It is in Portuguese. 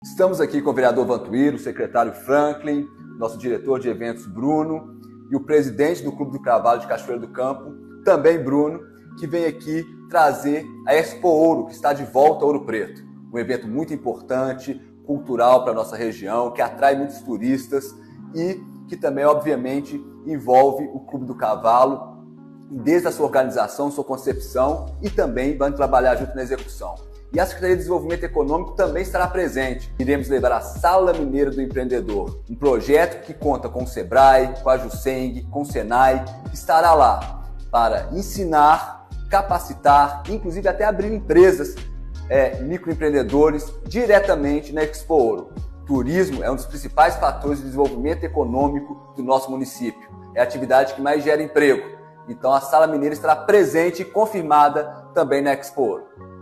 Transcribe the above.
Estamos aqui com o vereador Vantuíro, o secretário Franklin, nosso diretor de eventos Bruno e o presidente do Clube do Cavalo de Cachoeira do Campo, também Bruno, que vem aqui trazer a Expo Ouro, que está de volta a Ouro Preto. Um evento muito importante, cultural para a nossa região, que atrai muitos turistas e que também, obviamente, envolve o Clube do Cavalo, desde a sua organização, sua concepção e também vai trabalhar junto na execução. E a Secretaria de Desenvolvimento Econômico também estará presente. Iremos levar a Sala Mineira do Empreendedor, um projeto que conta com o Sebrae, com a Juseng, com o Senai, que estará lá para ensinar, capacitar, inclusive até abrir empresas, é, microempreendedores, diretamente na Expo Ouro. Turismo é um dos principais fatores de desenvolvimento econômico do nosso município. É a atividade que mais gera emprego. Então a Sala Mineira estará presente e confirmada também na Expo Ouro.